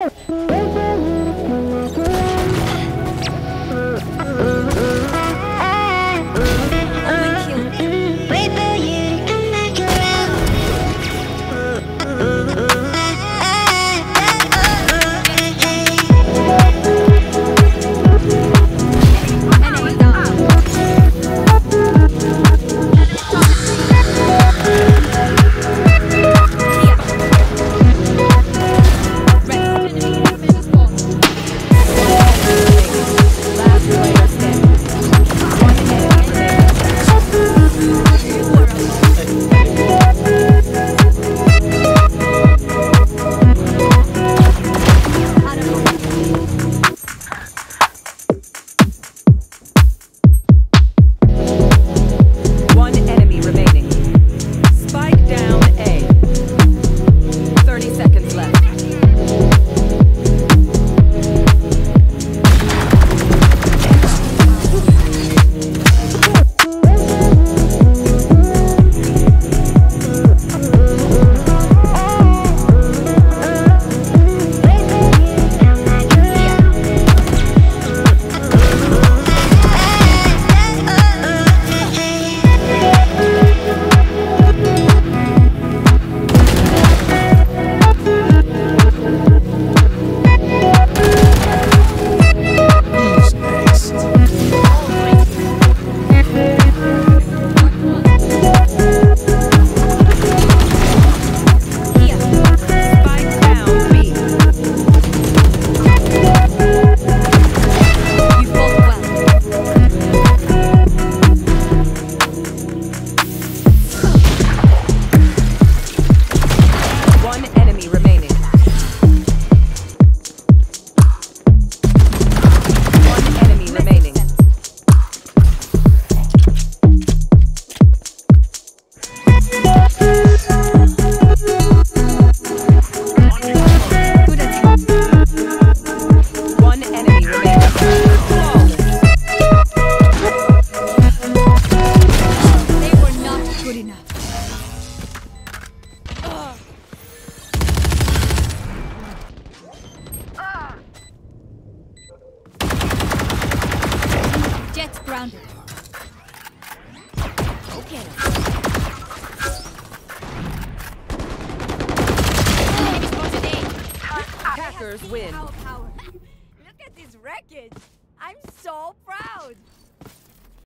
Oh, grounded. Okay. Attackers win. Power, power. Look at this wreckage. I'm so proud.